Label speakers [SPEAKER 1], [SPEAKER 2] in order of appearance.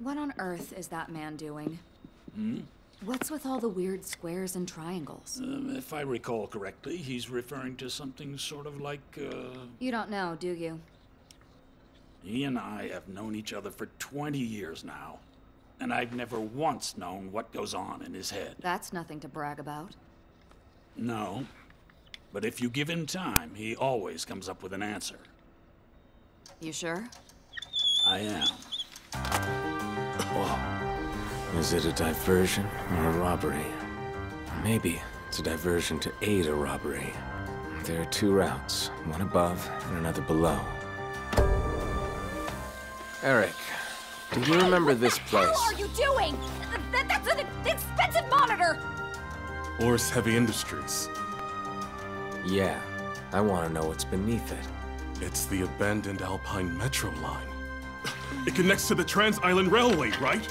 [SPEAKER 1] What on earth is that man doing?
[SPEAKER 2] Hmm?
[SPEAKER 1] What's with all the weird squares and triangles?
[SPEAKER 2] Um, if I recall correctly, he's referring to something sort of like, uh...
[SPEAKER 1] You don't know, do you?
[SPEAKER 2] He and I have known each other for 20 years now. And I've never once known what goes on in his head.
[SPEAKER 1] That's nothing to brag about.
[SPEAKER 2] No. But if you give him time, he always comes up with an answer.
[SPEAKER 1] You sure?
[SPEAKER 2] I am.
[SPEAKER 3] Is it a diversion or a robbery? Maybe it's a diversion to aid a robbery. There are two routes, one above and another below. Eric, do you remember this place?
[SPEAKER 4] What are you doing? Th- that's an expensive monitor!
[SPEAKER 5] Oris Heavy Industries.
[SPEAKER 3] Yeah, I want to know what's beneath it.
[SPEAKER 5] It's the abandoned Alpine Metro line. It connects to the Trans Island Railway, right?